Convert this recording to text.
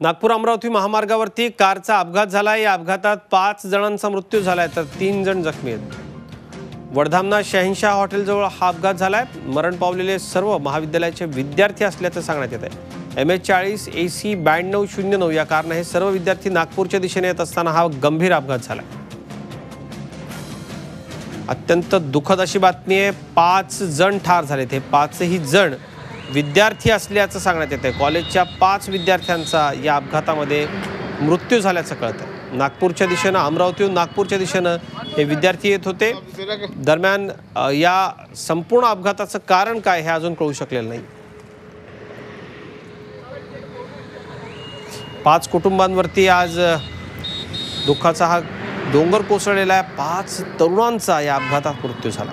नागपूर अमरावती महामार्गावरती कारचा अपघात झाला या अपघातात पाच जणांचा मृत्यू झालाय तर तीन जण जखमी आहेत. वडधामना शहनशाह हॉटेलजवळ हा अपघात झालाय. मरण पावलेले सर्व महाविद्यालयाचे विद्यार्थी असल्याचं सांगण्यात येत आहे एम एच चाळीस ए सी ब्याण्णव शून्य नऊ या कारनं हे सर्व विद्यार्थी नागपूरच्या दिशेने येत असताना हा गंभीर अपघात झाला अत्यंत दुःखद अशी बातमी आहे. पाच जण ठार झालेत. हे पाचही जण विद्यार्थी असल्याचं सांगण्यात येतं आहे कॉलेजच्या पाच विद्यार्थ्यांचा या अपघातामध्ये मृत्यू झाल्याचं कळतं आहे नागपूरच्या दिशेनं अमरावतीहून नागपूरच्या दिशेनं हे विद्यार्थी येत होते. दरम्यान या संपूर्ण अपघाताचं कारण काय हे अजून कळू शकलेलं नाही. पाच कुटुंबांवरती आज दुःखाचा हा डोंगर कोसळलेला आहे. पाच तरुणांचा या अपघातात मृत्यू झाला.